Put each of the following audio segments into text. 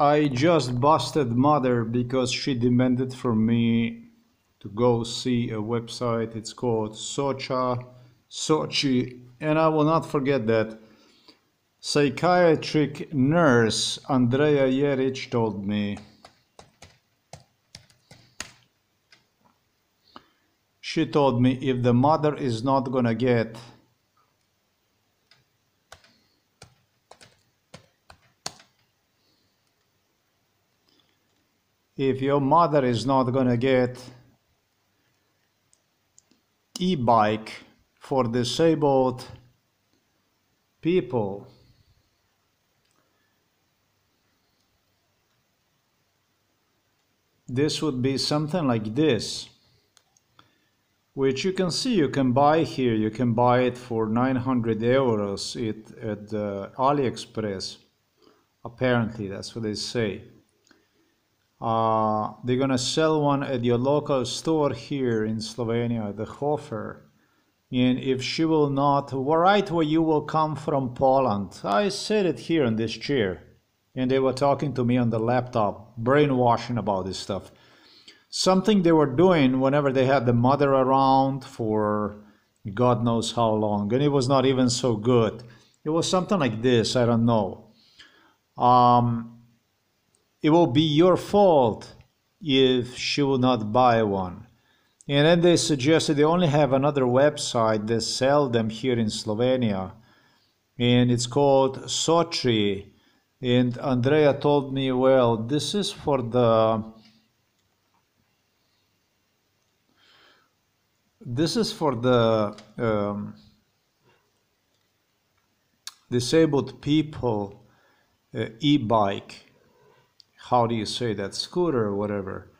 I just busted mother because she demanded from me to go see a website. It's called Socha, Sochi, and I will not forget that. Psychiatric nurse Andrea Yerich told me she told me if the mother is not gonna get if your mother is not gonna get e-bike for disabled people this would be something like this which you can see you can buy here. You can buy it for 900 euros it, at uh, AliExpress. Apparently that's what they say uh, they're gonna sell one at your local store here in Slovenia the Hofer. And if she will not right where you will come from Poland. I said it here in this chair. And they were talking to me on the laptop brainwashing about this stuff. Something they were doing whenever they had the mother around for God knows how long, and it was not even so good. It was something like this, I don't know. Um, it will be your fault if she will not buy one. And then they suggested they only have another website that sell them here in Slovenia, and it's called Sochi. And Andrea told me, well, this is for the this is for the um, disabled people uh, e-bike how do you say that scooter or whatever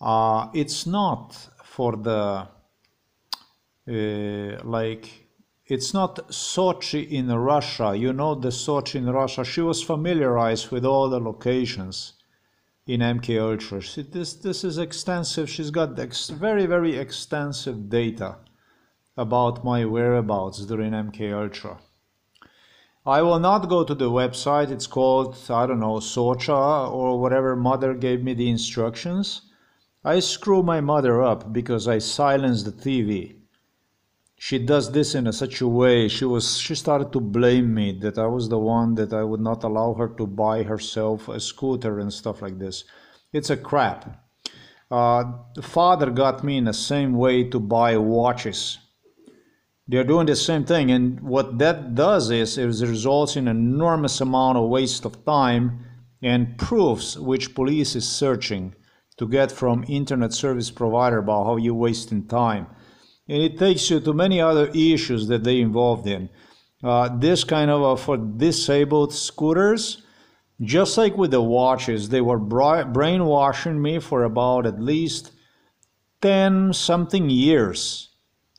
uh, it's not for the uh, like it's not Sochi in Russia you know the Sochi in Russia she was familiarized with all the locations in MK Ultra. She, this this is extensive. She's got ex very very extensive data about my whereabouts during MK Ultra. I will not go to the website. It's called I don't know Socha or whatever. Mother gave me the instructions. I screw my mother up because I silenced the TV she does this in a such a way she was she started to blame me that i was the one that i would not allow her to buy herself a scooter and stuff like this it's a crap uh, the father got me in the same way to buy watches they're doing the same thing and what that does is it results in enormous amount of waste of time and proofs which police is searching to get from internet service provider about how you're wasting time and it takes you to many other issues that they involved in. Uh, this kind of for disabled scooters, just like with the watches, they were brainwashing me for about at least 10 something years.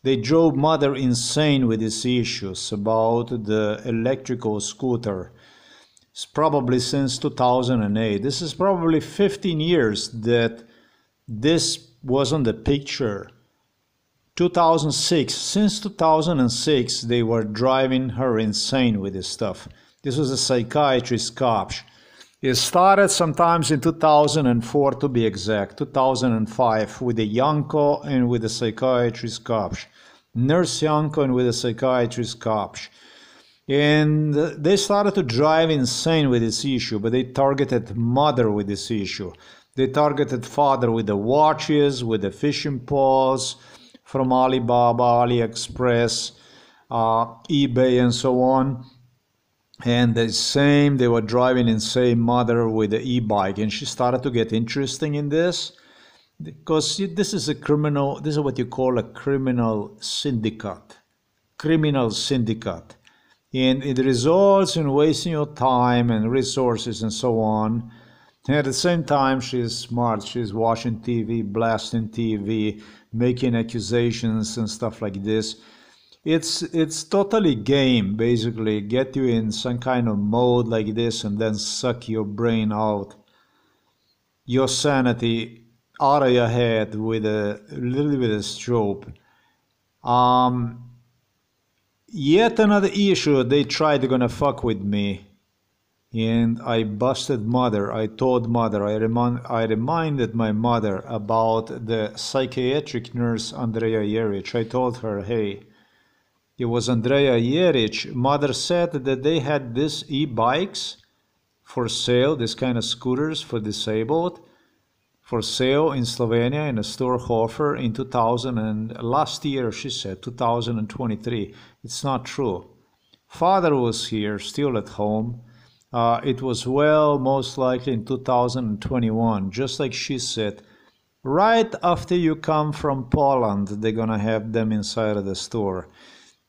They drove mother insane with these issues about the electrical scooter. It's probably since 2008. This is probably 15 years that this was on the picture 2006 since 2006 they were driving her insane with this stuff this was a psychiatrist Kapš it started sometimes in 2004 to be exact 2005 with the Yanko and with the psychiatrist Kapš nurse Yanko and with the psychiatrist Kapš and they started to drive insane with this issue but they targeted mother with this issue. They targeted father with the watches with the fishing poles from Alibaba, AliExpress, uh, eBay, and so on. And the same, they were driving in same mother with the e-bike, and she started to get interesting in this because this is a criminal. This is what you call a criminal syndicate, criminal syndicate, and it results in wasting your time and resources and so on. And at the same time, she's smart. She's watching TV, blasting TV, making accusations and stuff like this. It's it's totally game basically. Get you in some kind of mode like this and then suck your brain out, your sanity out of your head with a little bit of strobe. Um, yet another issue they tried gonna fuck with me and I busted mother. I told mother, I, remind, I reminded my mother about the psychiatric nurse Andrea Yerich. I told her, hey, it was Andrea Yerich. Mother said that they had these e-bikes for sale, this kind of scooters for disabled, for sale in Slovenia in a Storhofer in 2000 and last year she said 2023. It's not true. Father was here, still at home uh, it was well, most likely in 2021, just like she said. Right after you come from Poland, they're gonna have them inside of the store.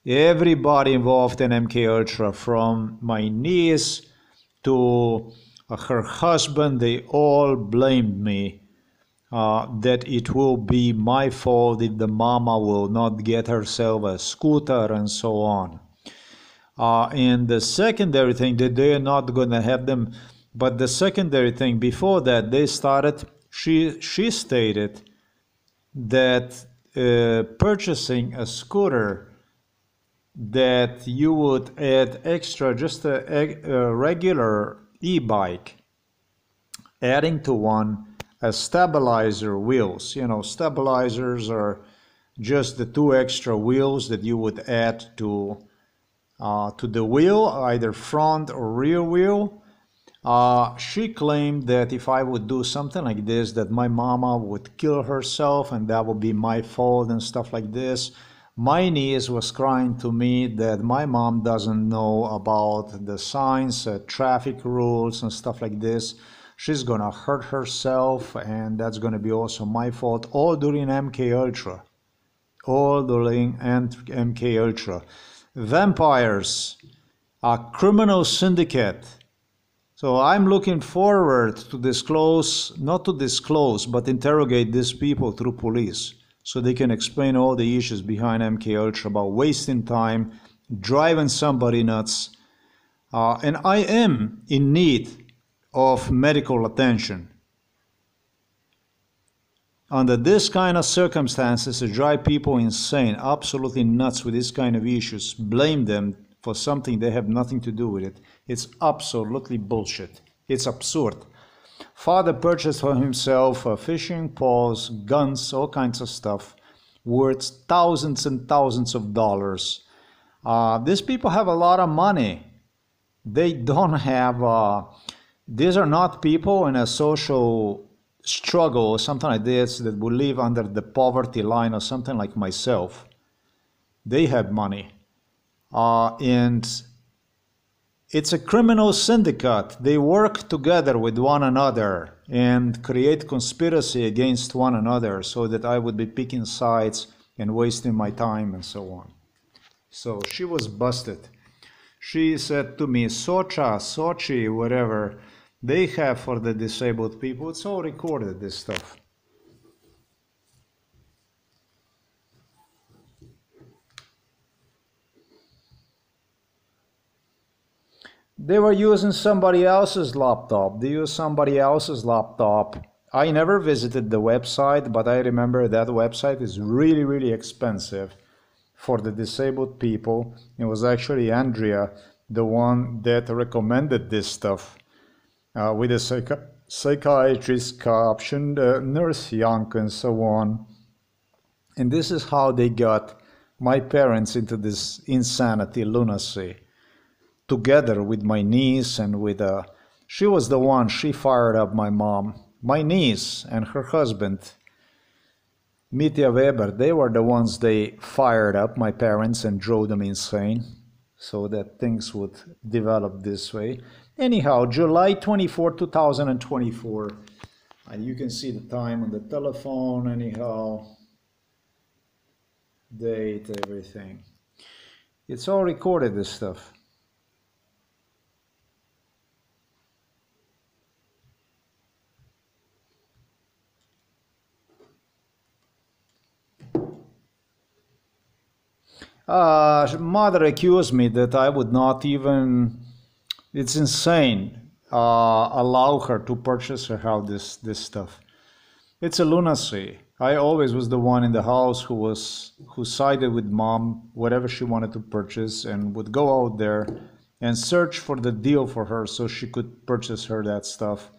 Everybody involved in MK Ultra, from my niece to uh, her husband, they all blamed me uh, that it will be my fault if the mama will not get herself a scooter and so on. Uh, and the secondary thing that they are not going to have them, but the secondary thing before that they started. She she stated that uh, purchasing a scooter that you would add extra just a, a regular e-bike adding to one a stabilizer wheels you know stabilizers are just the two extra wheels that you would add to uh, to the wheel, either front or rear wheel. Uh, she claimed that if I would do something like this, that my mama would kill herself and that would be my fault and stuff like this. My niece was crying to me that my mom doesn't know about the signs, uh, traffic rules and stuff like this. She's gonna hurt herself and that's gonna be also my fault. All during MK Ultra. All during MK Ultra vampires, a criminal syndicate. So I'm looking forward to disclose, not to disclose, but interrogate these people through police so they can explain all the issues behind MK Ultra about wasting time, driving somebody nuts. Uh, and I am in need of medical attention. Under this kind of circumstances, to drive people insane, absolutely nuts with this kind of issues, blame them for something they have nothing to do with it. It's absolutely bullshit. It's absurd. Father purchased for himself uh, fishing poles, guns, all kinds of stuff, worth thousands and thousands of dollars. Uh, these people have a lot of money. They don't have, uh, these are not people in a social struggle or something like this that will live under the poverty line or something like myself, they have money. Uh, and it's a criminal syndicate. They work together with one another and create conspiracy against one another so that I would be picking sides and wasting my time and so on. So she was busted. She said to me, Socha, Sochi, whatever, they have for the disabled people. It's all recorded, this stuff. They were using somebody else's laptop. They used somebody else's laptop. I never visited the website, but I remember that website is really, really expensive for the disabled people. It was actually Andrea, the one that recommended this stuff uh, with a psych psychiatrist captioned uh, nurse Young and so on. And this is how they got my parents into this insanity, lunacy, together with my niece and with uh, she was the one, she fired up my mom. My niece and her husband, Mitya Weber, they were the ones they fired up my parents and drove them insane so that things would develop this way. Anyhow, July 24, 2024. And you can see the time on the telephone, anyhow. Date, everything. It's all recorded, this stuff. Uh, mother accused me that I would not even it's insane. Uh, allow her to purchase her house this this stuff. It's a lunacy. I always was the one in the house who was who sided with mom, whatever she wanted to purchase, and would go out there and search for the deal for her so she could purchase her that stuff.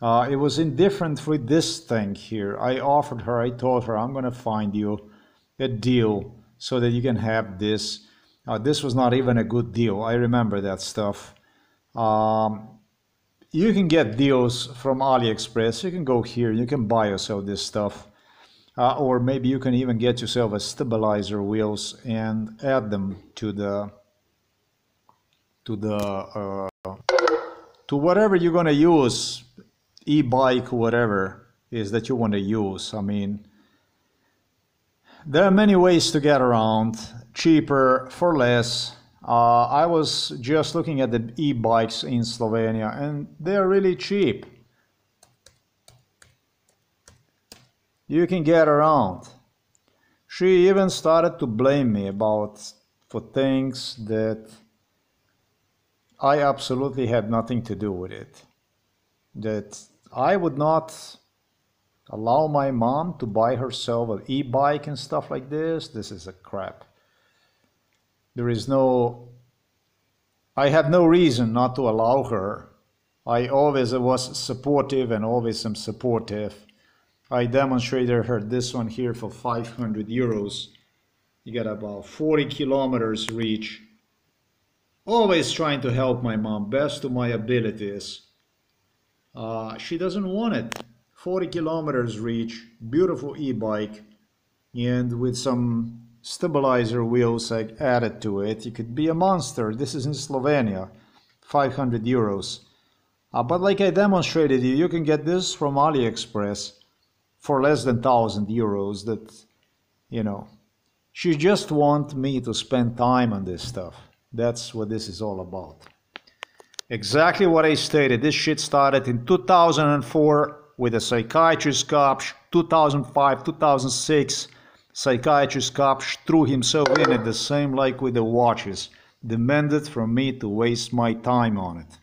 Uh, it was indifferent with this thing here. I offered her, I told her, I'm going to find you a deal so that you can have this. Uh, this was not even a good deal. I remember that stuff. Um, you can get deals from AliExpress. You can go here, you can buy yourself this stuff. Uh, or maybe you can even get yourself a stabilizer wheels and add them to the to the uh, to whatever you're going to use e-bike whatever is that you want to use i mean there are many ways to get around cheaper for less. Uh, i was just looking at the e-bikes in slovenia and they're really cheap. You can get around. She even started to blame me about for things that I absolutely had nothing to do with it. That I would not allow my mom to buy herself an e-bike and stuff like this. This is a crap. There is no, I have no reason not to allow her. I always was supportive and always am supportive. I demonstrated her this one here for 500 euros. You get about 40 kilometers reach always trying to help my mom best to my abilities. Uh, she doesn't want it. 40 kilometers reach, beautiful e-bike, and with some stabilizer wheels I added to it, you could be a monster. This is in Slovenia, 500 euros. Uh, but like I demonstrated you, you can get this from AliExpress for less than 1000 euros that, you know, she just want me to spend time on this stuff. That's what this is all about. Exactly what I stated. This shit started in 2004 with a psychiatrist cop, 2005, 2006. Psychiatrist cop threw himself in it the same like with the watches. Demanded from me to waste my time on it.